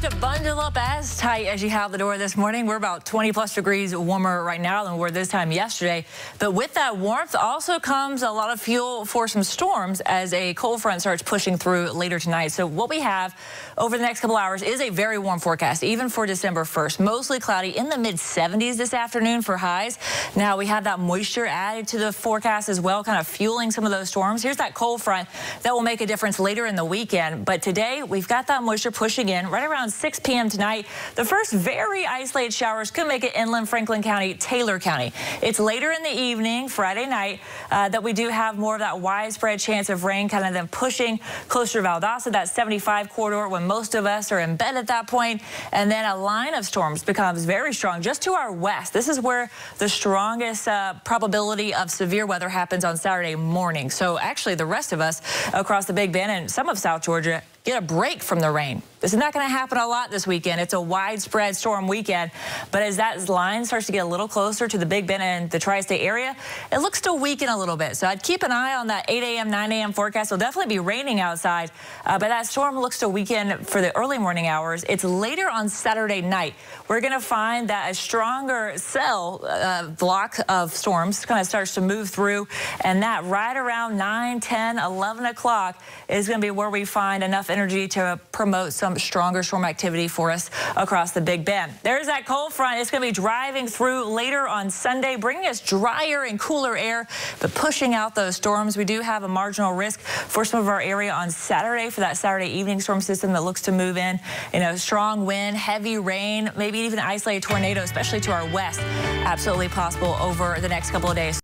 have to bundle up as tight as you have the door this morning. We're about 20 plus degrees warmer right now than we were this time yesterday. But with that warmth also comes a lot of fuel for some storms as a cold front starts pushing through later tonight. So what we have over the next couple hours is a very warm forecast, even for December 1st. Mostly cloudy in the mid 70s this afternoon for highs. Now we have that moisture added to the forecast as well, kind of fueling some of those storms. Here's that cold front that will make a difference later in the weekend. But today we've got that moisture pushing in right around 6 p.m. tonight. The first very isolated showers could make it inland Franklin County, Taylor County. It's later in the evening, Friday night, uh, that we do have more of that widespread chance of rain kind of then pushing closer to Valdosta, that 75 corridor when most of us are in bed at that point. And then a line of storms becomes very strong just to our west. This is where the strongest uh, probability of severe weather happens on Saturday morning. So actually the rest of us across the Big Bend and some of South Georgia get a break from the rain. This is not going to happen a lot this weekend. It's a widespread storm weekend. But as that line starts to get a little closer to the Big Bend and the tri-state area, it looks to weaken a little bit. So I'd keep an eye on that 8 a.m., 9 a.m. forecast. It'll definitely be raining outside. Uh, but that storm looks to weaken for the early morning hours. It's later on Saturday night. We're going to find that a stronger cell uh, block of storms kind of starts to move through. And that right around 9, 10, 11 o'clock is going to be where we find enough energy to promote some stronger storm activity for us across the Big Bend. There's that cold front. It's going to be driving through later on Sunday, bringing us drier and cooler air, but pushing out those storms. We do have a marginal risk for some of our area on Saturday for that Saturday evening storm system that looks to move in. You know, strong wind, heavy rain, maybe even isolated tornado, especially to our west. Absolutely possible over the next couple of days.